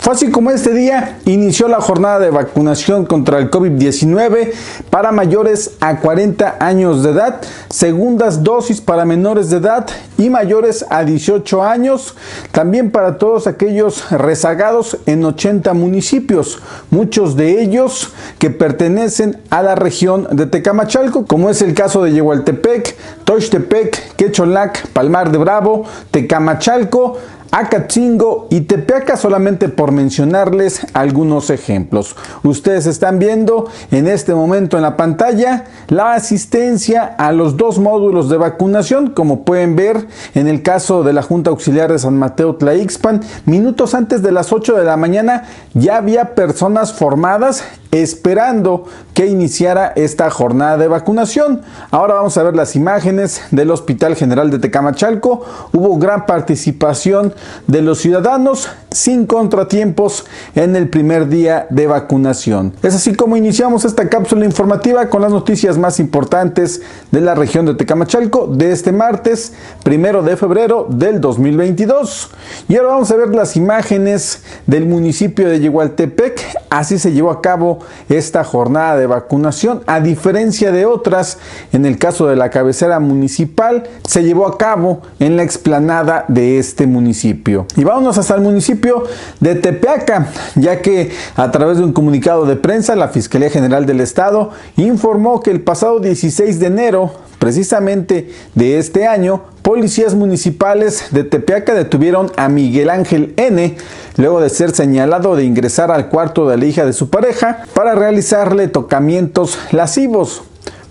Fue así como este día inició la jornada de vacunación contra el COVID-19 para mayores a 40 años de edad, segundas dosis para menores de edad y mayores a 18 años, también para todos aquellos rezagados en 80 municipios, muchos de ellos que pertenecen a la región de Tecamachalco, como es el caso de Yehualtepec, Tochtepec, Quecholac, Palmar de Bravo, Tecamachalco, Acatzingo y Tepeaca solamente por mencionarles algunos ejemplos. Ustedes están viendo en este momento en la pantalla la asistencia a los dos módulos de vacunación, como pueden ver en el caso de la Junta Auxiliar de San Mateo Tlaixpan, minutos antes de las 8 de la mañana ya había personas formadas esperando que iniciara esta jornada de vacunación. Ahora vamos a ver las imágenes del Hospital General de Tecamachalco. Hubo gran participación de los ciudadanos sin contratiempos en el primer día de vacunación. Es así como iniciamos esta cápsula informativa con las noticias más importantes de la región de Tecamachalco de este martes, primero de febrero del 2022. Y ahora vamos a ver las imágenes del municipio de Yehualtepec. Así se llevó a cabo esta jornada de vacunación. A diferencia de otras, en el caso de la cabecera municipal, se llevó a cabo en la explanada de este municipio. Y vámonos hasta el municipio de Tepeaca, ya que a través de un comunicado de prensa, la Fiscalía General del Estado informó que el pasado 16 de enero precisamente de este año, policías municipales de Tepeaca detuvieron a Miguel Ángel N. luego de ser señalado de ingresar al cuarto de la hija de su pareja para realizarle tocamientos lascivos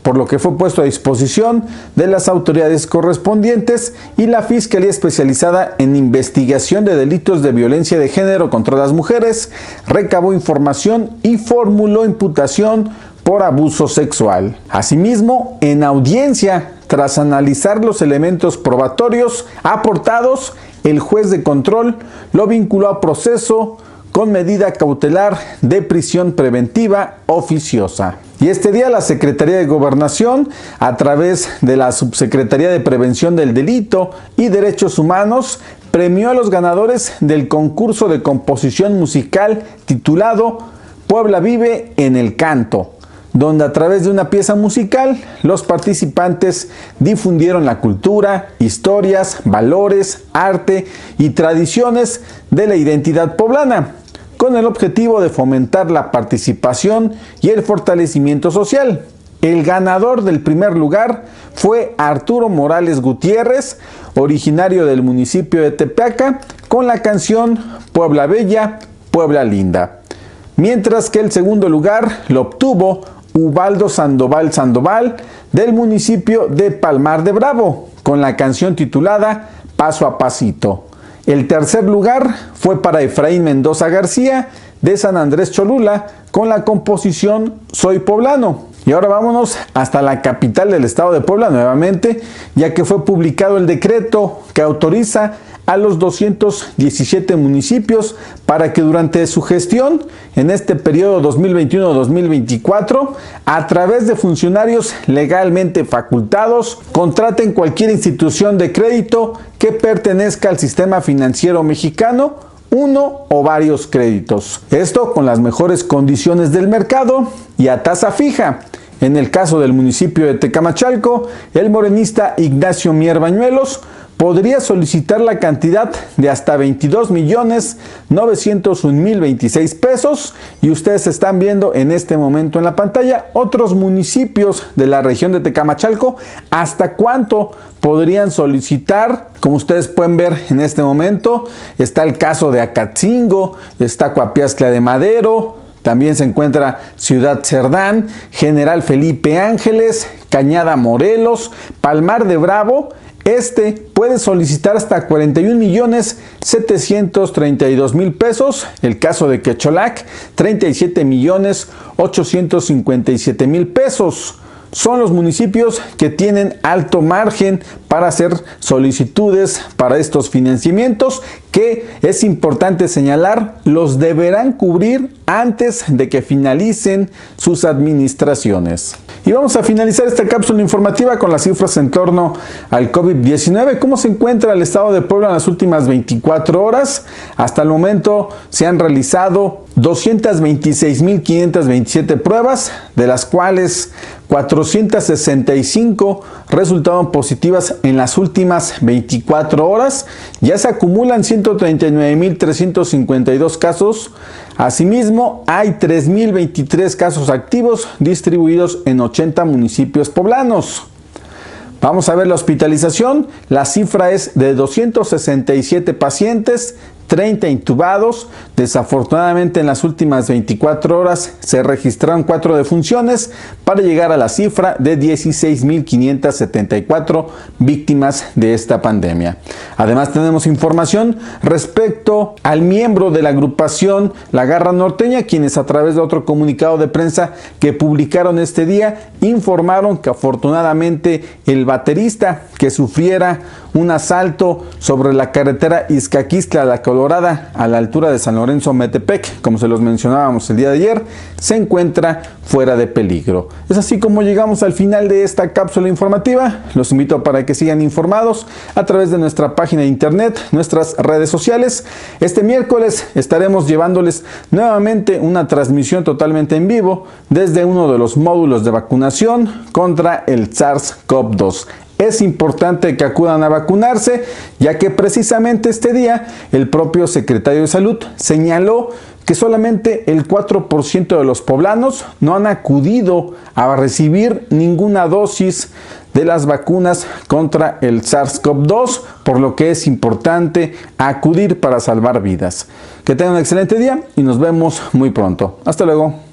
por lo que fue puesto a disposición de las autoridades correspondientes y la Fiscalía Especializada en Investigación de Delitos de Violencia de Género contra las Mujeres recabó información y formuló imputación por abuso sexual. Asimismo, en audiencia, tras analizar los elementos probatorios aportados, el juez de control lo vinculó a proceso con medida cautelar de prisión preventiva oficiosa. Y este día la Secretaría de Gobernación, a través de la Subsecretaría de Prevención del Delito y Derechos Humanos, premió a los ganadores del concurso de composición musical titulado Puebla vive en el canto donde a través de una pieza musical los participantes difundieron la cultura, historias, valores, arte y tradiciones de la identidad poblana, con el objetivo de fomentar la participación y el fortalecimiento social. El ganador del primer lugar fue Arturo Morales Gutiérrez, originario del municipio de Tepeaca, con la canción Puebla Bella, Puebla Linda. Mientras que el segundo lugar lo obtuvo Ubaldo Sandoval Sandoval del municipio de Palmar de Bravo con la canción titulada Paso a Pasito. El tercer lugar fue para Efraín Mendoza García de San Andrés Cholula con la composición Soy Poblano. Y ahora vámonos hasta la capital del estado de Puebla nuevamente, ya que fue publicado el decreto que autoriza a los 217 municipios para que durante su gestión en este periodo 2021-2024, a través de funcionarios legalmente facultados, contraten cualquier institución de crédito que pertenezca al sistema financiero mexicano uno o varios créditos. Esto con las mejores condiciones del mercado y a tasa fija. En el caso del municipio de Tecamachalco, el morenista Ignacio Mier Bañuelos podría solicitar la cantidad de hasta 22 millones 901 mil 26 pesos y ustedes están viendo en este momento en la pantalla otros municipios de la región de Tecamachalco. Hasta cuánto podrían solicitar como ustedes pueden ver en este momento está el caso de Acatzingo está Coapiazcla de Madero también se encuentra Ciudad Cerdán, General Felipe Ángeles, Cañada Morelos, Palmar de Bravo este puede solicitar hasta 41 millones 732 mil pesos. El caso de Quecholac, 37 millones 857 mil pesos. Son los municipios que tienen alto margen para hacer solicitudes para estos financiamientos que es importante señalar los deberán cubrir antes de que finalicen sus administraciones. Y vamos a finalizar esta cápsula informativa con las cifras en torno al COVID-19. ¿Cómo se encuentra el estado de Puebla en las últimas 24 horas? Hasta el momento se han realizado 226.527 pruebas, de las cuales 465 resultaron positivas en las últimas 24 horas. Ya se acumulan 139.352 casos. Asimismo, hay 3.023 casos activos distribuidos en 80 municipios poblanos. Vamos a ver la hospitalización. La cifra es de 267 pacientes, 30 intubados. Desafortunadamente en las últimas 24 horas se registraron cuatro defunciones para llegar a la cifra de 16.574 víctimas de esta pandemia. Además tenemos información respecto al miembro de la agrupación La Garra Norteña, quienes a través de otro comunicado de prensa que publicaron este día informaron que afortunadamente el baterista que sufriera un asalto sobre la carretera Izcaquistla, la Colorada, a la altura de San Lorenzo Metepec, como se los mencionábamos el día de ayer, se encuentra fuera de peligro. Es así como llegamos al final de esta cápsula informativa. Los invito para que sigan informados a través de nuestra página de internet, nuestras redes sociales. Este miércoles estaremos llevándoles nuevamente una transmisión totalmente en vivo desde uno de los módulos de vacunación contra el SARS-CoV-2 es importante que acudan a vacunarse, ya que precisamente este día el propio secretario de Salud señaló que solamente el 4% de los poblanos no han acudido a recibir ninguna dosis de las vacunas contra el SARS-CoV-2, por lo que es importante acudir para salvar vidas. Que tengan un excelente día y nos vemos muy pronto. Hasta luego.